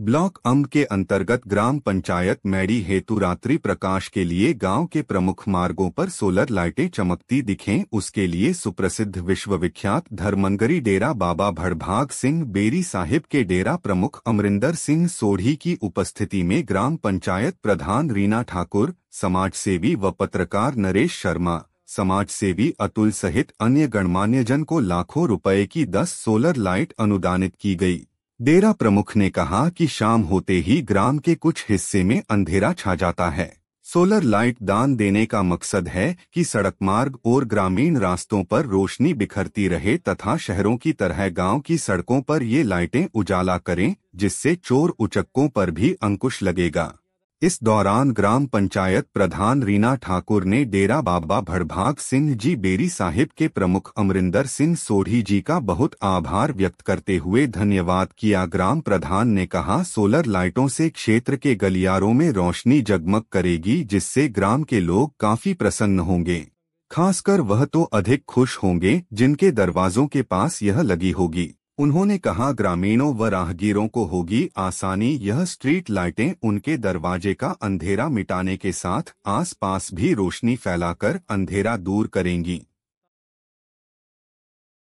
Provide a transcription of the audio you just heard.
Block अम्ब के अंतर्गत ग्राम panchayat Maddie हेतु रात्रि प्रकाश के लिए गाँव के प्रमुख मार्गों पर सोलर लाइटें चमकती दिखें। उसके लिए सुप्रसिद्ध विश्वविख्यात धर्मनगरी डेरा बाबा भड़भाग सिंह बेरी साहिब के डेरा प्रमुख अमरिंदर सिंह सोढ़ी की उपस्थिति में ग्राम पंचायत प्रधान रीना ठाकुर, समाजसेवी व पत्रकार नरेश शर्मा समाजसेवी अतुल सहित अन्य गणमान्यजन को लाखों रुपए की 10 सोलर लाइट अनुदानित की गई। डेरा प्रमुख ने कहा कि शाम होते ही ग्राम के कुछ हिस्से में अंधेरा छा जाता है। सोलर लाइट दान देने का मकसद है कि सड़क मार्ग और ग्रामीण रास्तों पर रोशनी बिखरती रहे तथा शहरों की तरह गाँव की सड़कों पर ये लाइटें उजाला करें, जिससे चोर उचक्कों पर भी अंकुश लगेगा। इस दौरान ग्राम पंचायत प्रधान रीना ठाकुर ने डेरा बाबा भड़भाग सिंह जी बेरी साहिब के प्रमुख अमरिंदर सिंह सोढ़ी जी का बहुत आभार व्यक्त करते हुए धन्यवाद किया। ग्राम प्रधान ने कहा, सोलर लाइटों से क्षेत्र के गलियारों में रोशनी जगमग करेगी, जिससे ग्राम के लोग काफ़ी प्रसन्न होंगे। खासकर वह तो अधिक खुश होंगे, जिनके दरवाजों के पास यह लगी होगी। उन्होंने कहा, ग्रामीणों व राहगीरों को होगी आसानी। यह स्ट्रीट लाइटें उनके दरवाजे का अंधेरा मिटाने के साथ आसपास भी रोशनी फैलाकर अंधेरा दूर करेंगी।